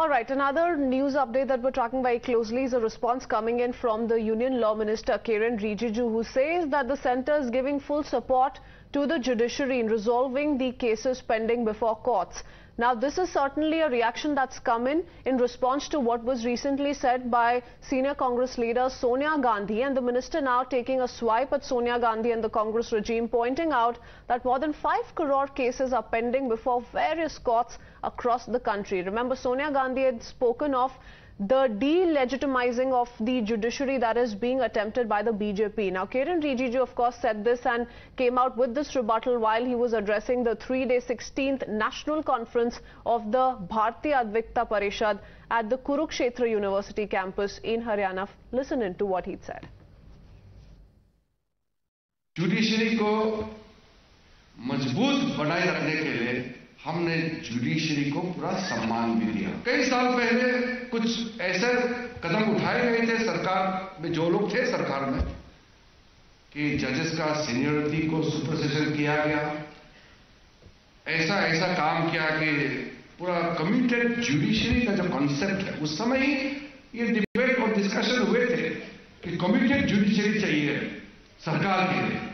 All right, another news update that we're tracking very closely is a response coming in from the Union Law Minister Kiren Rijiju who says that the centre is giving full support to the judiciary in resolving the cases pending before courts. Now, this is certainly a reaction that's come in in response to what was recently said by senior Congress leader Sonia Gandhi and the minister now taking a swipe at Sonia Gandhi and the Congress regime, pointing out that more than 5 crore cases are pending before various courts across the country. Remember, Sonia Gandhi had spoken of the delegitimizing of the judiciary that is being attempted by the BJP. Now, Kiren Rijiju, of course, said this and came out with this rebuttal while he was addressing the three-day 16th National Conference of the Bharatiya Adhivakta Parishad at the Kurukshetra University campus in Haryana. Listen in to what he said. Judiciary ko मजबूत हमने judiciary को पूरा सम्मान भी दिया। कई साल पहले कुछ ऐसे कदम उठाए गए थे सरकार में, जो लोग थे सरकार में, कि जजेस का सीनियरिटी को सुपरसेशन किया गया। ऐसा ऐसा काम किया कि पूरा कम्यूटेड जुडिशरी का जो कॉन्सेप्ट है, उस समय ही ये डिबेट और डिस्कशन हुए थे कि कम्यूटेड जुडिशरी चाहिए सरकार के लिए।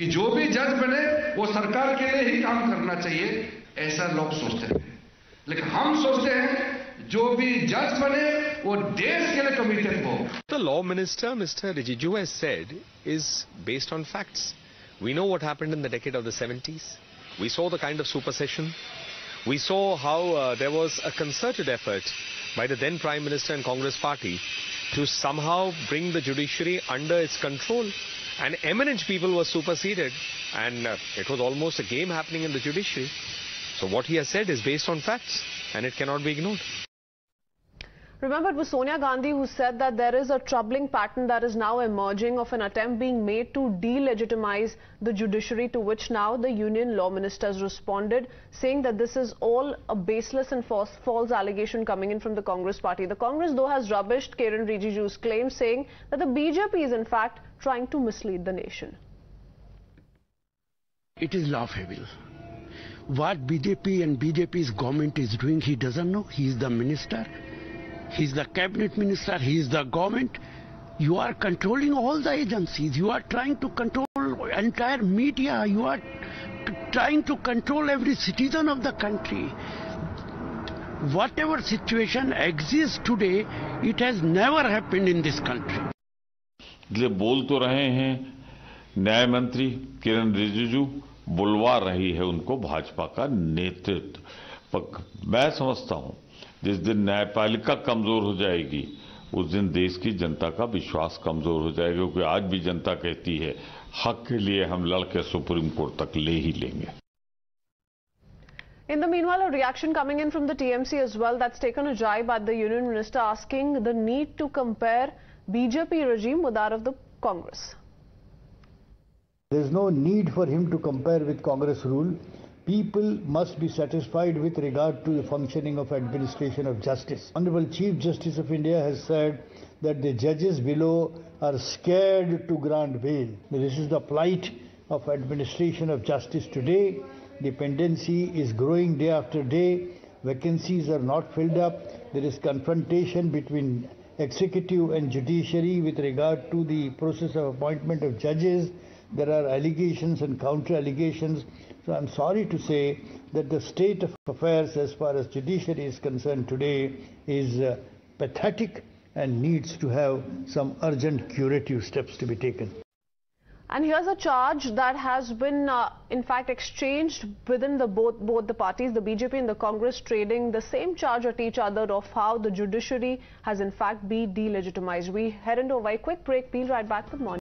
कि जो भी जज बने, वो सरकार के लिए ही काम करना चाहिए। ऐसा लोग सोचते हैं। लेकिन हम सोचते हैं, जो भी जज बने, वो देश के लिए कमिटेड हो। The law minister mister Rijiju as said is based on facts we know what happen in the decade of the 70s we saw the kind of supersession we saw how there was a concerted effort by the then Prime Minister and Congress Party to somehow bring the judiciary under its control. And eminent people were superseded, and uh, it was almost a game happening in the judiciary. So what he has said is based on facts, and it cannot be ignored. Remember, it was Sonia Gandhi who said that there is a troubling pattern that is now emerging of an attempt being made to delegitimize the judiciary, to which now the Union Law Minister has responded, saying that this is all a baseless and false, false allegation coming in from the Congress party. The Congress, though, has rubbished Kiren Rijiju's claim, saying that the BJP is, in fact, trying to mislead the nation. It is laughable. What BJP and BJP's government is doing, he doesn't know. He is the minister He is the cabinet minister. He is the government. You are controlling all the agencies. You are trying to control entire media. You are trying to control every citizen of the country. Whatever situation exists today, it has never happened in this country. इसलिए बोल तो रहे हैं न्याय मंत्री किरण रिजिजू बुलवा रही है उनको भाजपा का नेतृत्व मैं समझता हूं जिस दिन न्यायपालिका कमज़ोर हो जाएगी उस दिन देश की जनता का विश्वास कमज़ोर हो जाएगा क्योंकि आज भी जनता कहती है हक के लिए हम लड़के सुप्रीम कोर्ट तक ले ही लेंगे In the meanwhile, a reaction coming in from the TMC as well that's taken a jibe at the union minister asking the need to compare BJP regime with that of the Congress. There is no need for him to compare with Congress rule. People must be satisfied with regard to the functioning of administration of justice. Honorable Chief Justice of India has said that the judges below are scared to grant bail. This is the plight of administration of justice today. Dependency is growing day after day. Vacancies are not filled up. There is confrontation between executive and judiciary with regard to the process of appointment of judges. There are allegations and counter allegations. So I'm sorry to say that the state of affairs as far as judiciary is concerned today is uh, pathetic and needs to have some urgent curative steps to be taken. And here's a charge that has been, uh, in fact, exchanged within the both both the parties, the BJP and the Congress, trading the same charge at each other of how the judiciary has, in fact, been delegitimized. We head into a very quick break. We'll right back with more.